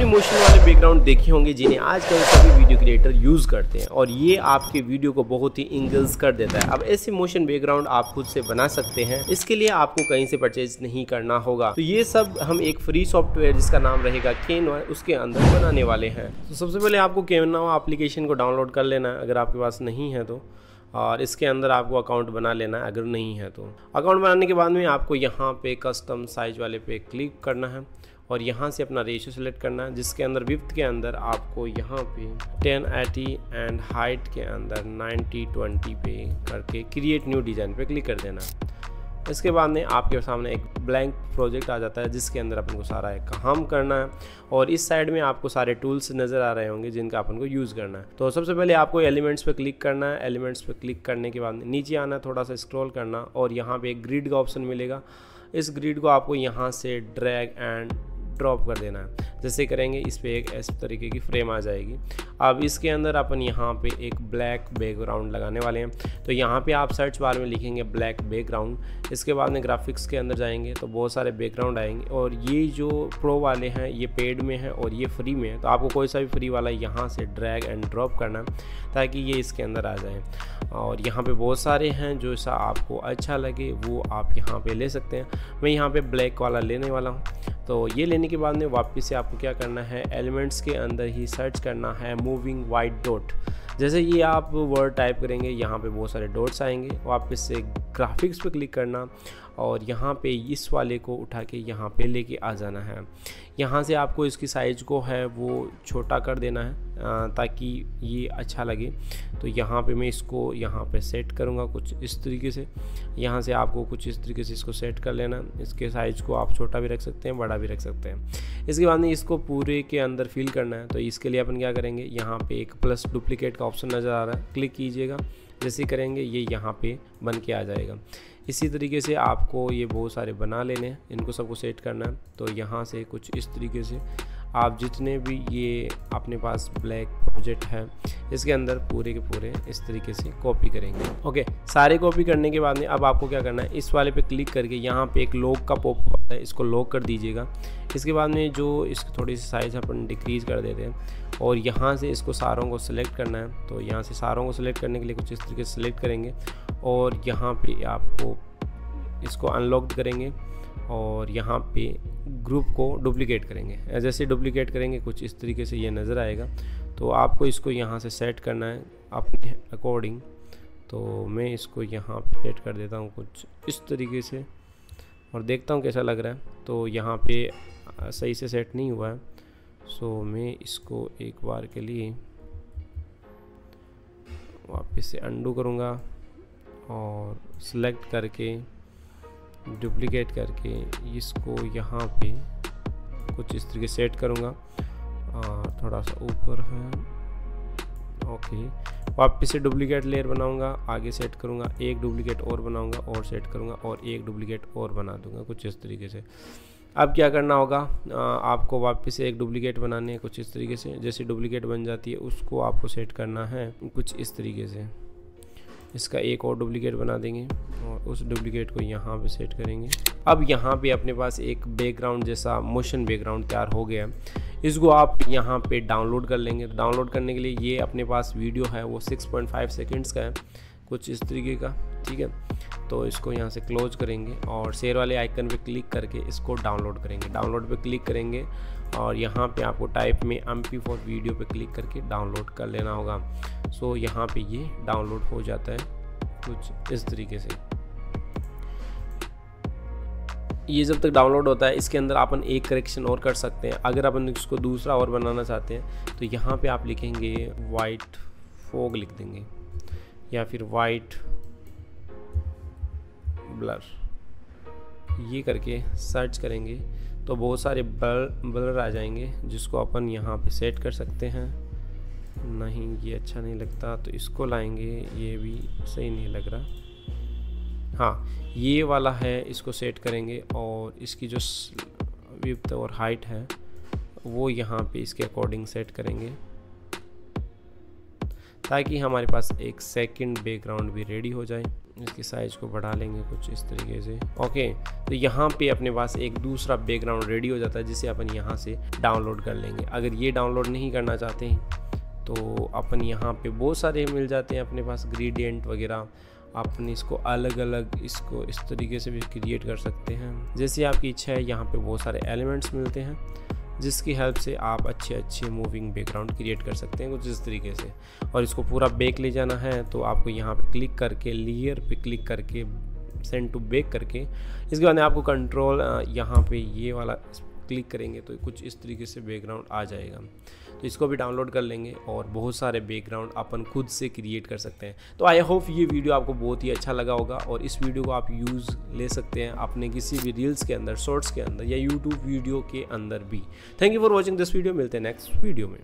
आपने मोशन वाले बैकग्राउंड देखे होंगे जिन्हें आजकल सभी वीडियो क्रिएटर यूज़ करते हैं। और ये आपके वीडियो को बहुत ही इंगल्स कर देता है। अब ऐसे मोशन बैकग्राउंड आप खुद से बना सकते हैं। इसके लिए आपको कहीं से परचेज नहीं करना होगा। तो ये सब हम एक फ्री सॉफ्टवेयर जिसका नाम रहेगा केनवा उसके अंदर बनाने वाले हैं। तो सबसे पहले आपको केनवा एप्लीकेशन को डाउनलोड कर लेना अगर आपके पास नहीं है तो। और इसके अंदर आपको अकाउंट बना लेना है, अगर नहीं है तो। अकाउंट बनाने के बाद में आपको यहाँ पे कस्टम साइज़ वाले पे क्लिक करना है। और यहाँ से अपना रेशियो सेलेक्ट करना है, जिसके अंदर विफ्थ के अंदर आपको यहाँ पे 1080 एंड हाइट के अंदर 90 20 पे करके क्रिएट न्यू डिज़ाइन पे क्लिक कर देना। इसके बाद में आपके सामने एक ब्लैंक प्रोजेक्ट आ जाता है, जिसके अंदर अपन को सारा एक काम करना है और इस साइड में आपको सारे टूल्स नज़र आ रहे होंगे, जिनका अपन को यूज़ करना है। तो सबसे पहले आपको एलिमेंट्स पे क्लिक करना है। एलिमेंट्स पे क्लिक करने के बाद नीचे आना है, थोड़ा सा स्क्रॉल करना और यहाँ पे एक ग्रिड का ऑप्शन मिलेगा। इस ग्रिड को आपको यहाँ से ड्रैग एंड ड्रॉप कर देना है। जैसे करेंगे, इस पर एक इस तरीके की फ्रेम आ जाएगी। अब इसके अंदर अपन यहाँ पे एक ब्लैक बैकग्राउंड लगाने वाले हैं। तो यहाँ पे आप सर्च बार में लिखेंगे ब्लैक बैकग्राउंड इसके बाद में ग्राफिक्स के अंदर जाएँगे तो बहुत सारे बैकग्राउंड आएँगे। और ये जो प्रो वाले हैं, ये पेड में है और ये फ्री में है। तो आपको कोई सा भी फ्री वाला यहाँ से ड्रैग एंड ड्रॉप करना ताकि ये इसके अंदर आ जाए। और यहाँ पे बहुत सारे हैं, जो सा आपको अच्छा लगे, वो आप यहाँ पे ले सकते हैं। मैं यहाँ पे ब्लैक वाला लेने वाला हूँ। तो ये लेने के बाद में वापस से आपको क्या करना है, एलिमेंट्स के अंदर ही सर्च करना है मूविंग वाइट डॉट। जैसे ये आप वर्ड टाइप करेंगे, यहाँ पे बहुत सारे डॉट्स आएँगे, वापस से ग्राफिक्स पे क्लिक करना और यहाँ पे इस वाले को उठा के यहाँ पे लेके आ जाना है। यहाँ से आपको इसकी साइज़ को है वो छोटा कर देना है ताकि ये अच्छा लगे। तो यहाँ पे मैं इसको यहाँ पे सेट करूँगा कुछ इस तरीके से। यहाँ से आपको कुछ इस तरीके से इसको सेट कर लेना। इसके साइज़ को आप छोटा भी रख सकते हैं, बड़ा भी रख सकते हैं। इसके बाद में इसको पूरे के अंदर फिल करना है। तो इसके लिए अपन क्या करेंगे, यहाँ पर एक प्लस डुप्लीकेट का ऑप्शन नज़र आ रहा है। क्लिक कीजिएगा। जैसे करेंगे, ये यहाँ पे बन के आ जाएगा। इसी तरीके से आपको ये बहुत सारे बना लेने हैं। इनको सबको सेट करना है। तो यहाँ से कुछ इस तरीके से आप जितने भी ये अपने पास ब्लैक प्रोजेक्ट है, इसके अंदर पूरे के पूरे इस तरीके से कॉपी करेंगे। ओके सारे कॉपी करने के बाद में अब आपको क्या करना है? इस वाले पे क्लिक करके यहाँ पे एक लॉक का पॉप है, इसको लॉक कर दीजिएगा। इसके बाद में जो इसकी थोड़ी सी साइज़ अपन डिक्रीज़ कर देते हैं और यहाँ से इसको सारों को सिलेक्ट करना है तो यहाँ से सारों को सिलेक्ट करने के लिए कुछ इस तरीके से सिलेक्ट करेंगे और यहाँ पर आपको इसको अनलॉक करेंगे। और यहाँ पे ग्रुप को डुप्लिकेट करेंगे। जैसे डुप्लिकेट करेंगे, कुछ इस तरीके से ये नज़र आएगा। तो आपको इसको यहाँ से सेट करना है अपने अकॉर्डिंग तो मैं इसको यहाँ सेट कर देता हूँ कुछ इस तरीके से और देखता हूँ कैसा लग रहा है। तो यहाँ पे सही से सेट नहीं हुआ है। सो मैं इसको एक बार के लिए वापस से अंडू करूँगा और सिलेक्ट करके डुप्लीकेट करके इसको यहाँ पे कुछ इस तरीके सेट करूँगा। थोड़ा सा ऊपर है। ओके। वापस से डुप्लीकेट लेयर बनाऊँगा, आगे सेट करूँगा, एक डुप्लीकेट और बनाऊँगा, और सेट करूँगा, और एक डुप्लीकेट और बना दूँगा, कुछ इस तरीके से। अब क्या करना होगा? आपको वापस से एक डुप्लीकेट बनाने कुछ इस तरीके से। जैसे डुप्लीकेट बन जाती है, उसको आपको सेट करना है, कुछ इस तरीके से। इसका एक और डुप्लीकेट बना देंगे। और उस डुप्लीकेट को यहाँ पे सेट करेंगे। अब यहाँ पे अपने पास एक बैकग्राउंड जैसा मोशन बैकग्राउंड तैयार हो गया है। इसको आप यहाँ पे डाउनलोड कर लेंगे। डाउनलोड करने के लिए ये अपने पास वीडियो है, वो 6.5 सेकंड्स का है, कुछ इस तरीके का, ठीक है? तो इसको यहाँ से क्लोज करेंगे और शेयर वाले आइकन पे क्लिक करके इसको डाउनलोड करेंगे। डाउनलोड पे क्लिक करेंगे और यहाँ पे आपको टाइप में एम पी फोर वीडियो पे क्लिक करके डाउनलोड कर लेना होगा। सो यहाँ पे ये डाउनलोड हो जाता है कुछ इस तरीके से। ये जब तक डाउनलोड होता है, इसके अंदर अपन एक करेक्शन और कर सकते हैं। अगर अपन इसको दूसरा और बनाना चाहते हैं तो यहाँ पे आप लिखेंगे वाइट फोग लिख देंगे, या फिर वाइट ब्लर ये करके सर्च करेंगे तो बहुत सारे ब्लर ब्लर आ जाएँगे, जिसको अपन यहाँ पे सेट कर सकते हैं। नहीं, ये अच्छा नहीं लगता तो इसको लाएँगे, ये भी सही नहीं लग रहा। हाँ ये वाला है, इसको सेट करेंगे और इसकी जो विप्त और हाइट है, वो यहाँ पे इसके अकॉर्डिंग सेट करेंगे। ताकि हमारे पास एक सेकंड बैकग्राउंड भी रेडी हो जाए। इसकी साइज़ को बढ़ा लेंगे कुछ इस तरीके से। ओके तो यहाँ पे अपने पास एक दूसरा बैकग्राउंड रेडी हो जाता है, जिसे अपन यहाँ से डाउनलोड कर लेंगे। अगर ये डाउनलोड नहीं करना चाहते हैं तो अपन यहाँ पे बहुत सारे मिल जाते हैं अपने पास ग्रेडियंट वगैरह। अपन इसको अलग अलग इसको इस तरीके से भी क्रिएट कर सकते हैं। जैसे आपकी इच्छा है, यहाँ पे बहुत सारे एलिमेंट्स मिलते हैं, जिसकी हेल्प से आप अच्छे अच्छे मूविंग बैकग्राउंड क्रिएट कर सकते हैं कुछ इस तरीके से। और इसको पूरा बेक ले जाना है तो आपको यहाँ पे क्लिक करके लेयर पे क्लिक करके सेंड टू बेक करके, इसके बाद आपको कंट्रोल यहाँ पे ये वाला क्लिक करेंगे तो कुछ इस तरीके से बैकग्राउंड आ जाएगा। तो इसको भी डाउनलोड कर लेंगे और बहुत सारे बैकग्राउंड अपन खुद से क्रिएट कर सकते हैं। तो आई होप ये वीडियो आपको बहुत ही अच्छा लगा होगा और इस वीडियो को आप यूज़ ले सकते हैं अपने किसी भी रील्स के अंदर शॉर्ट्स के अंदर या यूट्यूब वीडियो के अंदर भी। Thank you for watching this video मिलते हैं नेक्स्ट वीडियो में।